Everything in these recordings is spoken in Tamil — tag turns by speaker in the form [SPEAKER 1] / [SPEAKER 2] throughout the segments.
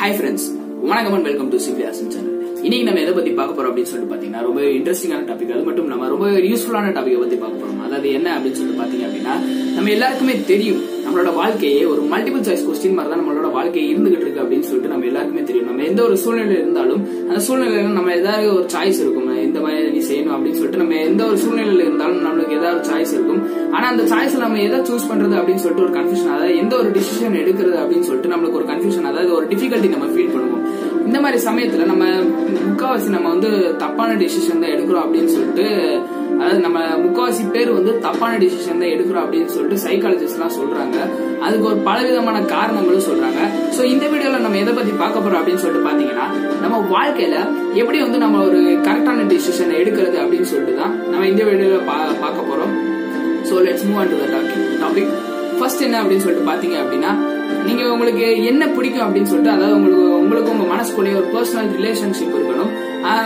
[SPEAKER 1] ஹாய் ஃப்ரெண்ட்ஸ் வணக்கம் அண்ட் வெல்கம் டு சிப்லி ஆசன் சேனல் இன்னைக்கு நம்ம எதை பத்தி பார்க்க போறோம் அப்படின்னு சொல்லிட்டு பாத்தீங்கன்னா ரொம்ப இன்ட்ரெஸ்டிங்கான டாபிக் அது மட்டும் நம்ம ரொம்ப யூஸ்ஃபுல்லான டாபிக் பத்தி பார்க்க போறோம். அதாவது என்ன அப்படின்னு சொல்லிட்டு பாத்தீங்க அப்படின்னா நம்ம எல்லாருக்குமே தெரியும் நம்மளோட வாழ்க்கையே ஒரு மல்டிபிள் சாய்ஸ் கொஸ்டின் மாதிரி தான் நம்மளோட வாழ்க்கை இருந்துகிட்டு இருக்கு அப்படின்னு சொல்லிட்டு நம்ம எல்லாருக்குமே தெரியும். நம்ம எந்த ஒரு சூழ்நிலை இருந்தாலும் அந்த சூழ்நிலையில நம்ம ஏதாவது ஒரு சாய்ஸ் இருக்கும். இந்த மாதிரி செய்யணும் அப்படின்னு சொல்லிட்டு நம்ம எந்த ஒரு சூழ்நிலையில இருந்தாலும் நம்மளுக்கு ஏதாவது சாய்ஸ் இருக்கும். ஆனா அந்த சாய்ஸ்ல நம்ம எதை சூஸ் பண்றது அப்படின்னு சொல்லிட்டு ஒரு கன்ஃபியூஷன் அதாவது எந்த ஒரு டிசிஷன் எடுக்கிறது அப்படின்னு சொல்லிட்டு நம்மளுக்கு ஒரு கன்ஃபியூஷன் அதாவது ஒரு டிஃபிகல்ட்டி நம்ம ஃபீல் பண்ணுவோம் இந்த மாதிரி சமயத்துல நம்ம முக்காவாசி நம்ம வந்து தப்பான டிசிஷன் தான் எடுக்கிறோம் அப்படின்னு சொல்லிட்டு அதாவது நம்ம முக்காவாசி பேர் வந்து தப்பான டிசிஷன் தான் எடுக்கிறோம் அப்படின்னு சொல்லிட்டு சைக்காலஜிஸ்ட் எல்லாம் சொல்றாங்க. அதுக்கு ஒரு பலவிதமான காரணங்களும் சொல்றாங்க. சோ இந்த வீடியோல நம்ம எதை பத்தி பார்க்க போறோம் அப்படின்னு சொல்லிட்டு பாத்தீங்கன்னா நம்ம வாழ்க்கையில எப்படி வந்து நம்ம ஒரு கரெக்டான டிசிஷன் எடுக்கிறது அப்படின்னு சொல்லிட்டு தான் நம்ம இந்த வீடியோல பார்க்க போறோம். So let's move on to the topic first என்ன அப்படின்னு சொல்லிட்டு பாத்தீங்க அப்படின்னா நீங்க உங்களுக்கு என்ன பிடிக்கும் அப்படின்னு சொல்லிட்டு அதாவது உங்களுக்கு உங்களுக்கு உங்க மனசுக்குள்ளேயே ஒரு பர்சனல் ரிலேஷன்ஷிப் இருக்கணும்.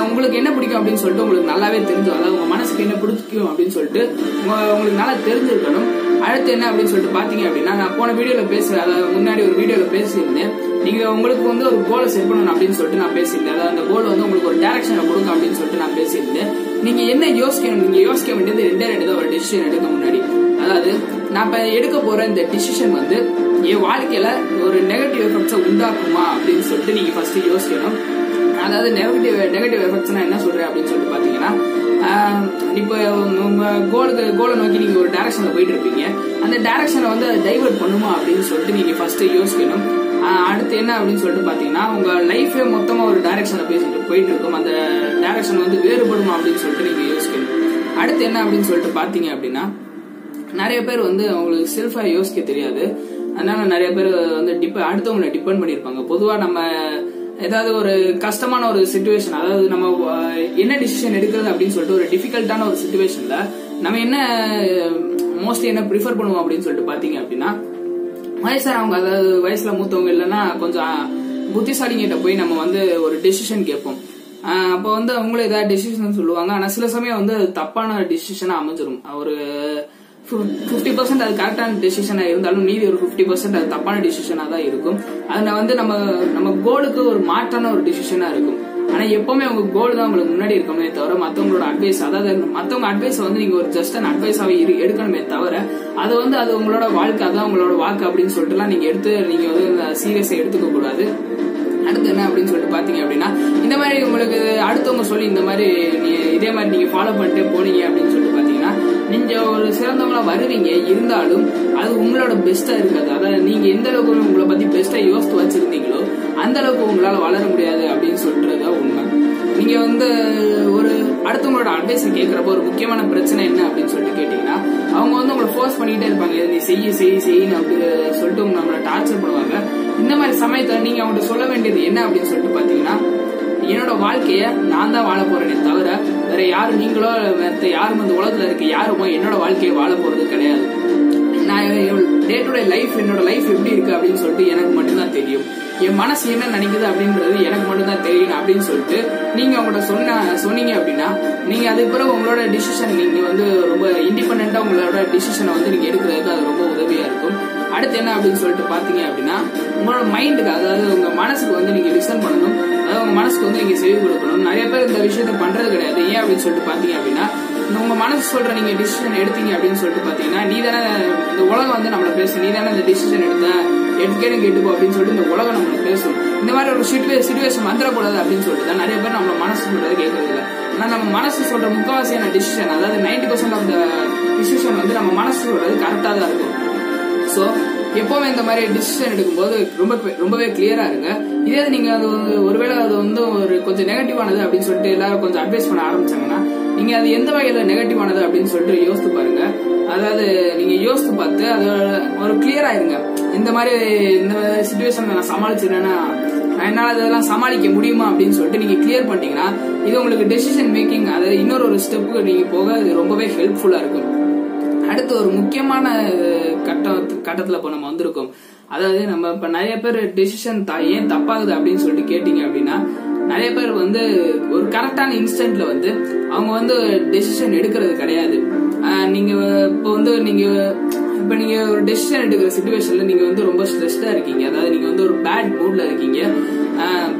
[SPEAKER 1] உங்களுக்கு என்ன பிடிக்கும் அப்படின்னு சொல்லிட்டு உங்களுக்கு நல்லாவே தெரிஞ்சும். அதாவது உங்க மனசுக்கு என்ன பிடிக்கும் அப்படின்னு சொல்லிட்டு உங்களுக்கு நல்லா தெரிஞ்சிருக்கணும். அடுத்து என்ன அப்படின்னு சொல்லிட்டு பாத்தீங்க அப்படின்னா நான் போன வீடியோல பேச அதாவது முன்னாடி ஒரு வீடியோல பேசியிருந்தேன். நீங்க உங்களுக்கு வந்து ஒரு கோலை செட் பண்ணணும் அப்படின்னு சொல்லிட்டு நான் பேசியிருந்தேன். அதாவது அந்த கோல் வந்து உங்களுக்கு ஒரு டேரக்ஷனை கொடுக்கும் அப்படின்னு சொல்லிட்டு நான் பேசியிருந்தேன். நீங்க என்ன யோசிக்கணும்? நீங்க யோசிக்க வேண்டியது ரெண்டே ரெண்டு தான். ஒரு டிசிஷன் எடுக்க முன்னாடி. அதாவது நான் இப்ப எடுக்க போற இந்த டிசிஷன் வந்து என் வாழ்க்கையில ஒரு நெகட்டிவ் எஃபெக்ட்ஸை உண்டாக்குமா அப்படின்னு சொல்லிட்டு நீங்க ஃபர்ஸ்ட் யோசிக்கணும். அதாவது நெகட்டிவ் நெகட்டிவ் எஃபெக்ட்ஸ் என்ன சொல்றேன் அப்படின்னு சொல்லிட்டு பாத்தீங்கன்னா இப்போ உங்கள் கோலுக்கு கோலை நோக்கி நீங்க ஒரு டைரக்ஷன்ல போயிட்டு இருப்பீங்க அந்த டைரக்ஷனை வந்து அதை டைவர்ட் பண்ணுமா அப்படின்னு சொல்லிட்டு நீங்க ஃபர்ஸ்ட் யோசிக்கணும். அடுத்து என்ன அப்படின்னு சொல்லிட்டு பாத்தீங்கன்னா உங்க லைஃபே மொத்தமா ஒரு டைரக்ஷன்ல பேசிட்டு போயிட்டு இருக்கும் அந்த டைரக்ஷன் வந்து வேறுபடுமா அப்படின்னு சொல்லிட்டு நீங்க யோசிக்கணும். அடுத்து என்ன அப்படின்னு சொல்லிட்டு பாத்தீங்க அப்படின்னா நிறைய பேர் வந்து அவங்களுக்கு செல்ஃபா யோசிக்க தெரியாது. அதனால நிறைய பேர் வந்து டிப அடுத்தவங்களை டிபெண்ட் பண்ணிருப்பாங்க பொதுவா நம்ம ஏதாவது ஒரு கஷ்டமான ஒரு சுச்சுவேஷன் அதாவது நம்ம என்ன டிசிஷன் எடுக்கிறது அப்படின்னு சொல்லிட்டு ஒரு டிஃபிகல்ட்டான ஒரு சுச்சுவேஷன்ல நம்ம என்ன மோஸ்ட்லி என்ன ப்ரிஃபர் பண்ணுவோம் அப்படின்னு சொல்லிட்டு பாத்தீங்க அப்படின்னா வயசானவங்க அதாவது வயசுல மூத்தவங்க இல்லைன்னா கொஞ்சம் புத்திசாலிங்கிட்ட போய் நம்ம வந்து ஒரு டெசிஷன் கேட்போம். அப்போ வந்து அவங்களும் ஏதாவது டெசிஷன் சொல்லுவாங்க. ஆனா சில சமயம் வந்து தப்பான டெசிஷனா அமைஞ்சிரும். ஒரு ஃபிஃப்டி பர்சன்ட் அது கரெக்டான டெசிஷனா இருந்தாலும் மீதி ஒரு ஃபிஃப்டி பர்சன்ட் அது தப்பான டிசிஷனா தான் இருக்கும். அதுல வந்து நம்ம நம்ம கோலுக்கு ஒரு மாற்றான ஒரு டிசிஷனா இருக்கும். ஆனா எப்பவுமே உங்க கோல் தான் உங்களுக்கு முன்னாடி இருக்கணுமே தவிர மத்தவங்களோட அட்வைஸ் அதாவது மத்தவங்க அட்வைஸ் வந்து நீங்க ஒரு ஜஸ்ட் அண்ட் அட்வைஸாவே எடுக்கணுமே தவிர அது வந்து அது உங்களோட வாழ்க்கை அதான் உங்களோட வாக்கு அப்படின்னு சொல்லிட்டுலாம் நீங்க எடுத்து நீங்க வந்து சீரியஸா எடுத்துக்க கூடாது. அடுத்து என்ன அப்படின்னு சொல்லிட்டு பாத்தீங்க அப்படின்னா இந்த மாதிரி உங்களுக்கு அடுத்தவங்க சொல்லி இந்த மாதிரி இதே மாதிரி நீங்க ஃபாலோ பண்ணிட்டு போனீங்க அப்படின்னு சொல்லிட்டு நீங்க ஒரு சிறந்தவங்களா வருவீங்க இருந்தாலும் அது உங்களோட பெஸ்டா இருக்காது. அதாவது நீங்க எந்த அளவுக்கு உங்களை பத்தி பெஸ்டா யோசித்து வச்சிருந்தீங்களோ அந்த அளவுக்கு உங்களால வளர முடியாது அப்படின்னு சொல்றதா உண்மை. நீங்க வந்து ஒரு அடுத்தவங்களோட அட்வைஸ் கேட்கறப்ப ஒரு முக்கியமான பிரச்சனை என்ன அப்படின்னு சொல்லிட்டு கேட்டீங்கன்னா அவங்க வந்து உங்களை ஃபோர்ஸ் பண்ணிட்டே இருப்பாங்க. நீ செய்ய செய்ய செய்யணும் அப்படின்னு சொல்லிட்டு நம்மளை டார்ச்சர் பண்ணுவாங்க. இந்த மாதிரி சமயத்துல நீங்க அவங்கள்ட்ட சொல்ல வேண்டியது என்ன அப்படின்னு சொல்லிட்டு பாத்தீங்கன்னா என்னோட வாழ்க்கைய நான் தான் வாழ போறேனே தவிர வேற யாரும் நீங்களோ மற்ற யாரும் இந்த உலகத்துல இருக்க யாருமோ என்னோட வாழ்க்கையை வாழ போறது கிடையாது. நான் டே டு டே லைஃப் என்னோட லைஃப் எப்படி இருக்கு அப்படின்னு சொல்லிட்டு எனக்கு மட்டும்தான் தெரியும். என் மனசு என்ன நினைக்குது அப்படின்றது எனக்கு மட்டும்தான் தெரியும் அப்படின்னு சொல்லிட்டு நீங்க அவங்கள்ட்ட சொன்ன சொன்னீங்க அப்படின்னா நீங்க அதுக்கு பிறகு உங்களோட டிசிஷன் நீங்க வந்து ரொம்ப இண்டிபெண்டா உங்களோட டிசிஷனை வந்து நீங்க எடுக்கிறதுக்கு அது ரொம்ப உதவியா இருக்கும். அடுத்து என்ன அப்படின்னு சொல்லிட்டு பாத்தீங்க அப்படின்னா உங்களோட மைண்டுக்கு அதாவது உங்க மனசுக்கு வந்து நீங்க லிசன் பண்ணணும். அதாவது உங்க மனசுக்கு வந்து நீங்க செவி கொடுக்கணும். நிறைய பேர் இந்த விஷயத்த பண்றது கிடையாது. ஏன் அப்படின்னு சொல்லிட்டு பாத்தீங்க அப்படின்னா உங்க மனசு சொல்ற நீங்க டிசிஷன் எடுத்தீங்க அப்படின்னு சொல்லிட்டு பாத்தீங்கன்னா நீ தானே இந்த உலகம் வந்து நம்மள பேசும். நீ தானே இந்த டிசிஷன் எடுத்த. எடுக்கேன்னு கேட்டுப்போ அப்படின்னு சொல்லிட்டு இந்த உலகம் நம்மள பேசும். இந்த மாதிரி ஒரு சுச்சுவேஷன் வந்துடக்கூடாது அப்படின்னு சொல்லிட்டு தான் நிறைய பேர் நம்மள மனசு சொல்றது கேட்கறது இல்லை. ஆனா நம்ம மனசு சொல்ற முக்காவாசியான டிசிஷன் அதாவது ninety percent of the decision வந்து நம்ம மனசு சொல்றது கரெக்டா தான் இருக்கும். ஸோ எப்பவுமே இந்த மாதிரி டிசிஷன் எடுக்கும்போது ரொம்ப ரொம்பவே கிளியரா இருங்க. இதே நீங்க அது ஒருவேளை அது வந்து ஒரு கொஞ்சம் நெகட்டிவானது அப்படின்னு சொல்லிட்டு எல்லாரும் கொஞ்சம் அட்வைஸ் பண்ண ஆரம்பிச்சாங்கன்னா நீங்க அது எந்த வகையில நெகட்டிவானது அப்படின்னு சொல்லிட்டு யோசித்து பாருங்க. அதாவது நீங்க யோசித்து பார்த்து அது ஒரு கிளியரா இருங்க. இந்த மாதிரி இந்த சுச்சுவேஷன் நான் சமாளிச்சிருந்தேன்னா என்னால் அதெல்லாம் சமாளிக்க முடியுமா அப்படின்னு சொல்லிட்டு நீங்க கிளியர் பண்ணிட்டீங்கன்னா இது உங்களுக்கு டெசிஷன் மேக்கிங் அதாவது இன்னொரு ஒரு ஸ்டெப்புக்கு நீங்க போக இது ரொம்பவே ஹெல்ப்ஃபுல்லா இருக்கும். அடுத்து ஒரு முக்கியமான கட்ட கட்டத்துல இப்போ நம்ம வந்திருக்கோம். அதாவது நம்ம இப்ப நிறைய பேர் டெசிஷன் ஏன் தப்பாகுது அப்படின்னு சொல்லிட்டு கேட்டீங்க அப்படின்னா நிறைய பேர் வந்து ஒரு கரெக்டான இன்ஸ்டன்ட்ல வந்து அவங்க வந்து டெசிஷன் எடுக்கிறது கிடையாது. நீங்க இப்போ வந்து நீங்க இப்போ நீங்க ஒரு டெசிஷன் எடுக்கிற சுச்சுவேஷன்ல நீங்க வந்து ரொம்ப ஸ்ட்ரெஸ்டா இருக்கீங்க. அதாவது நீங்க வந்து ஒரு பேட் மூட்ல இருக்கீங்க.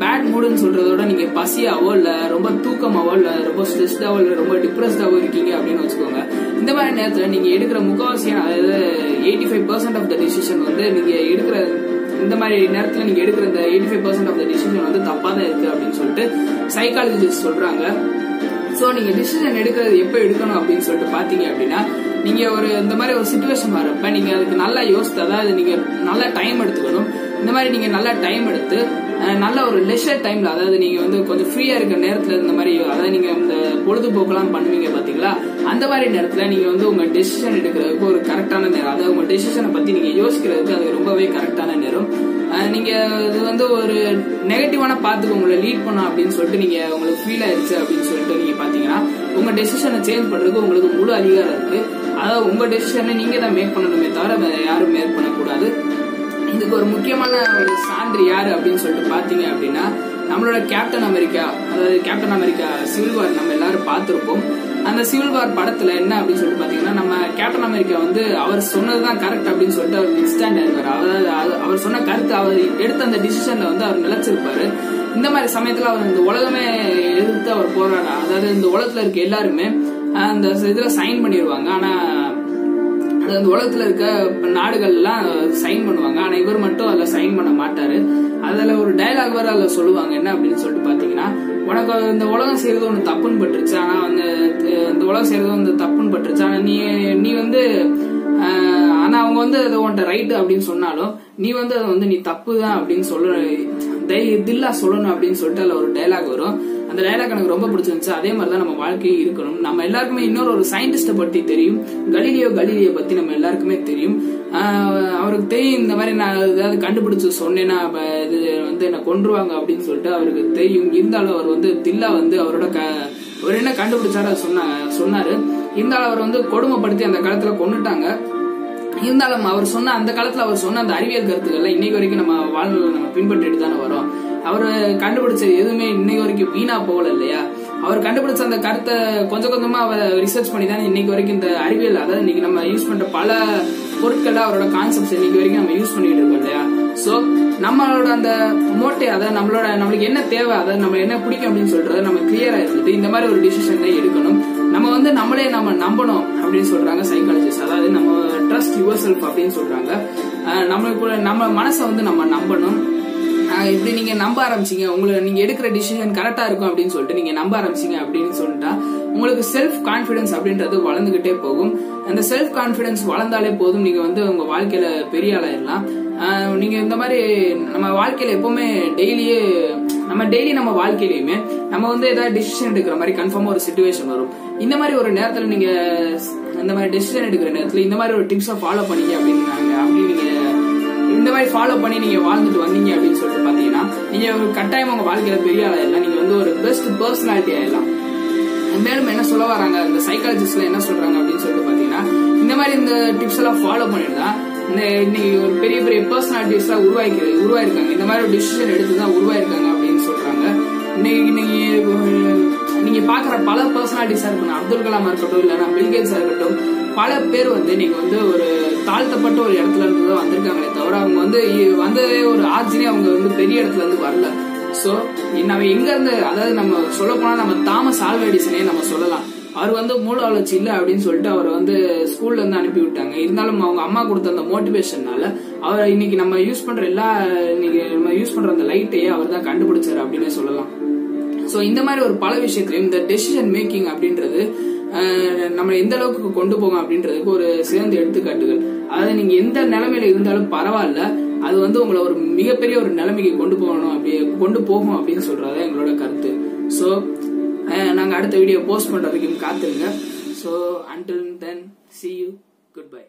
[SPEAKER 1] பேட் மூடுன்னு சொல்றதோட நீங்க பசியாவோ இல்ல ரொம்ப தூக்கமாவோ இல்ல ரொம்ப ஸ்ட்ரெஸ்டாவோ இல்ல ரொம்ப டிப்ரெஸ்டாவோ இருக்கீங்க அப்படின்னு வச்சுக்கோங்க. இந்த மாதிரி நேரத்துல நீங்க எடுக்கிற முக்காவாசியான அதாவது eighty five percent of the decision வந்து நீங்க எடுக்கிற இந்த மாதிரி நேரத்துல நீங்க எடுக்கிற இந்த eighty five percent of the decision வந்து தப்பா தான் இருக்கு அப்படின்னு சொல்லிட்டு சைக்காலஜிஸ்ட் சொல்றாங்க. ஸோ நீங்க டிசிஷன் எடுக்கிறது எப்போ எடுக்கணும் அப்படின்னு சொல்லிட்டு பாத்தீங்க அப்படின்னா நீங்க ஒரு இந்த மாதிரி ஒரு சுச்சுவேஷன் வரப்ப நீங்க அதுக்கு நல்லா யோசித்து அதாவது நீங்க நல்லா டைம் எடுத்துக்கணும். இந்த மாதிரி நீங்க நல்லா டைம் எடுத்து நல்ல ஒரு லெஷர் டைம்ல அதாவது நீங்க வந்து கொஞ்சம் ஃப்ரீயா இருக்க நேரத்துல இந்த மாதிரி அதாவது நீங்க இந்த பொழுதுபோக்கெல்லாம் பண்ணுவீங்க பாத்தீங்களா? அந்த மாதிரி நேரத்துல நீங்க வந்து உங்க டெசிஷன் எடுக்கிறதுக்கு ஒரு கரெக்டான நேரம். அதாவது உங்க டெசிஷனை பத்தி நீங்க யோசிக்கிறதுக்கு அது ரொம்பவே கரெக்டான நேரம். நீங்க இது வந்து ஒரு நெகட்டிவான பாத்துக்கு உங்களை லீட் பண்ணும் அப்படின்னு சொல்லிட்டு நீங்க உங்களுக்கு ஃபீல் ஆயிருச்சு அப்படின்னு சொல்லிட்டு நீங்க பாத்தீங்கன்னா உங்க டெசிஷனை சேஞ்ச் பண்றதுக்கு உங்களுக்கு முழு அதிகாரம் இருக்கு. அதாவது உங்க டெசிஷனை நீங்க தான் மேக் பண்ணணுமே தவிர யாரும் மேக் பண்ணக்கூடாது. இதுக்கு ஒரு முக்கியமான ஒரு சான்று யாரு அப்படின்னு சொல்லிட்டு பாத்தீங்க அப்படின்னா நம்மளோட கேப்டன் அமெரிக்கா அதாவது கேப்டன் அமெரிக்கா சிவில் வார் நம்ம எல்லாரும் பார்த்திருப்போம். அந்த சிவில் வார் படத்துல என்ன அப்படின்னு சொல்லிட்டு பாத்தீங்கன்னா நம்ம கேப்டன் அமெரிக்கா வந்து அவர் சொன்னதுதான் கரெக்ட் அப்படின்னு சொல்லிட்டு அவர் எக்ஸ்டாண்ட் ஆயிருவாரு அதாவது அவர் சொன்ன கருத்து அவர் எடுத்த அந்த டிசிஷன்ல வந்து அவர் நிலைச்சிருப்பாரு இந்த மாதிரி சமயத்துல அவர் இந்த உலகமே எதிர்த்து அவர் போராடா அதாவது இந்த உலகத்துல இருக்க எல்லாருமே அந்த இதுல சைன் பண்ணிடுவாங்க ஆனா அது அந்த உலகத்துல இருக்க நாடுகள்லாம் சைன் பண்ணுவாங்க. ஆனா இவர் மட்டும் அதுல சைன் பண்ண மாட்டாரு. அதுல ஒரு டைலாக் வேற அதுல சொல்லுவாங்க. என்ன அப்படின்னு சொல்லிட்டு பாத்தீங்கன்னா உனக்கு இந்த உலகம் செய்யறது ஒண்ணு தப்புன்னு பட்டுருச்சு. ஆனா அந்த இந்த உலகம் செய்யறது வந்து தப்புன்னு பட்டுருச்சு. ஆனா நீ நீ வந்து ஆனா அவங்க வந்து அது உன்ட்ட ரைட்டு அப்படின்னு சொன்னாலும் நீ வந்து அதை வந்து நீ தப்பு தான் அப்படின்னு சொல்ல தில்லா சொல்லணும் அப்படின்னு சொல்லிட்டு அதுல ஒரு டைலாக் வரும். அந்த டைலாக் எனக்கு ரொம்ப பிடிச்சிருந்துச்சு. அதே மாதிரி தான் நம்ம வாழ்க்கையும் இருக்கணும். நம்ம எல்லாருக்குமே இன்னொரு ஒரு சயின்டிஸ்ட பத்தி தெரியும். கலீலியோ கலீலியோ பத்தி நம்ம எல்லாருக்குமே தெரியும். அவருக்கு தெரியும் இந்த மாதிரி நான் ஏதாவது கண்டுபிடிச்சு சொன்னேன்னா இது வந்து என்ன கொன்றுவாங்க அப்படின்னு சொல்லிட்டு அவருக்கு தெரியும். இருந்தாலும் அவர் வந்து தில்லா வந்து அவரோட க அவர் என்ன கண்டுபிடிச்சாரு அதை சொன்னாங்க சொன்னாரு. இருந்தாலும் அவர் வந்து கொடுமைப்படுத்தி அந்த காலத்துல கொண்டுட்டாங்க இருந்தாலும் அவர் சொன்ன அந்த காலத்துல அவர் சொன்ன அந்த அறிவியல் கருத்துக்கள்ல இன்னைக்கு வரைக்கும் நம்ம வாழ்நிலை நம்ம பின்பற்றிட்டு தானே வரோம். அவர் கண்டுபிடிச்ச எதுவுமே இன்னைக்கு வரைக்கும் வீணா போகல இல்லையா? அவர் கண்டுபிடிச்ச அந்த கருத்தை கொஞ்சம் கொஞ்சமா அவர் ரிசர்ச் பண்ணி தான் இன்னைக்கு வரைக்கும் இந்த அறிவியல் அதாவது இன்னைக்கு நம்ம யூஸ் பண்ற பல பொருட்கள் அவரோட கான்செப்ட்ஸ் இன்னைக்கு வரைக்கும் நம்ம யூஸ் பண்ணிட்டு இருக்கோம் இல்லையா? சோ நம்மளோட அந்த மோட்டை அதை நம்மளோட நம்மளுக்கு என்ன தேவை அதை நம்ம என்ன பிடிக்கும் அப்படின்னு சொல்றத நம்ம கிளியரா இருந்துட்டு இந்த மாதிரி ஒரு டிசிஷன் எடுக்கணும். நம்ம வந்து நம்மளே நம்ம நம்பணும் அப்படின்னு சொல்றாங்க சைக்காலஜிஸ்ட் அதாவது நம்ம ட்ரஸ்ட் யுவர் செல்ஃப் அப்படின்னு சொல்றாங்க. நம்மளுக்கு நம்ம மனசை வந்து நம்ம நம்பணும். இப்படி நீங்க நம்ப ஆரம்பிச்சீங்க. உங்களுக்கு நீங்க எடுக்கிற டிசிஷன் கரெக்டா இருக்கும் அப்படின்னு சொல்லிட்டு நீங்க நம்ப ஆரம்பிச்சீங்க அப்படின்னு சொல்லிட்டா உங்களுக்கு செல்ஃப் கான்பிடன்ஸ் அப்படின்றது வளர்ந்துகிட்டே போகும். அந்த செல்ஃப் கான்பிடன்ஸ் வளர்ந்தாலே போதும். நீங்க வந்து உங்க வாழ்க்கையில பெரிய ஆளாயிடலாம் நீங்க இந்த மாதிரி நம்ம வாழ்க்கையில எப்பவுமே டெய்லியே நம்ம டெய்லி நம்ம வாழ்க்கையிலயுமே நம்ம வந்து ஏதாவது டிசிஷன் எடுக்கிற மாதிரி கன்ஃபார்மா ஒரு சுச்சுவேஷன் வரும். இந்த மாதிரி ஒரு நேரத்துல நீங்க இந்த மாதிரி டெசிஷன் எடுக்கிற நேரத்துல இந்த மாதிரி ஒரு டிப்ஸை ஃபாலோ பண்ணீங்க அப்படின்னு அப்படின்னு நீங்க இந்த மாதிரி ஃபாலோ பண்ணி நீங்க வாழ்ந்துட்டு வந்தீங்க அப்படின்னு சொல்லிட்டு பாத்தீங்கன்னா நீங்க கட்டாயம் உங்க வாழ்க்கையில பெரிய ஆளாயிடலாம் நீங்க வந்து ஒரு பெஸ்ட் பர்சனாலிட்டி ஆயிடலாம் மேலும் என்ன சொல்ல வராங்க? இந்த சைக்காலஜிஸ்ட்ல என்ன சொல்றாங்க அப்படின்னு சொல்லிட்டு பாத்தீங்கன்னா இந்த மாதிரி இந்த டிப்ஸ் எல்லாம் ஃபாலோ பண்ணிட்டு இந்த இன்னைக்கு ஒரு பெரிய பெரிய பர்சனாலிட்டிஸ் எல்லாம் உருவாக்கி உருவாயிருக்காங்க. இந்த மாதிரி ஒரு டிசிஷன் எடுத்து தான் உருவாயிருக்காங்க இன்னைக்கு நீங்க பாக்குற பல பர்சனாலிட்டிஸா இருக்கணும் அப்துல் கலாமா இருக்கட்டும் இல்லைன்னா பில்கேட்ஸா இருக்கட்டும் பல பேர் வந்து நீங்க வந்து ஒரு தாழ்த்தப்பட்ட ஒரு இடத்துல இருந்து தான் வந்திருக்காங்களே தவிர அவங்க வந்து வந்ததே ஒரு ஆர்ஜினே அவங்க வந்து பெரிய இடத்துல இருந்து வரல. சோ நம்ம எங்க இருந்து அதாவது நம்ம சொல்ல போனா நம்ம தாமஸ் ஆல்வேடிசனே நம்ம சொல்லலாம். அவர் வந்து மூல வளர்ச்சி இல்ல அப்படின்னு சொல்லிட்டு அவர் வந்து ஸ்கூல்ல இருந்து அனுப்பி விட்டாங்க. இருந்தாலும் அவங்க அம்மா கொடுத்த அந்த மோட்டிவேஷன்னால அவர் இன்னைக்கு நம்ம யூஸ் பண்ற எல்லா இன்னைக்கு நம்ம யூஸ் பண்ற அந்த லைட்டையே அவர் தான் கண்டுபிடிச்சாரு அப்படின்னு சொல்லலாம். ஸோ இந்த மாதிரி ஒரு பல விஷயத்திலையும் இந்த டெசிஷன் மேக்கிங் அப்படின்றது நம்ம எந்த அளவுக்கு கொண்டு போகும் அப்படின்றதுக்கு ஒரு சிறந்த எடுத்துக்காட்டுகள். அதாவது நீங்க எந்த நிலைமையில இருந்தாலும் பரவாயில்ல அது வந்து உங்களை ஒரு மிகப்பெரிய ஒரு நிலைமைக்கு கொண்டு போகணும் அப்படி கொண்டு போகும் அப்படின்னு சொல்றது எங்களோட கருத்து. ஸோ நாங்கள் அடுத்த வீடியோ போஸ்ட் பண்ற வரைக்கும் காத்துருங்க. So until then see you goodbye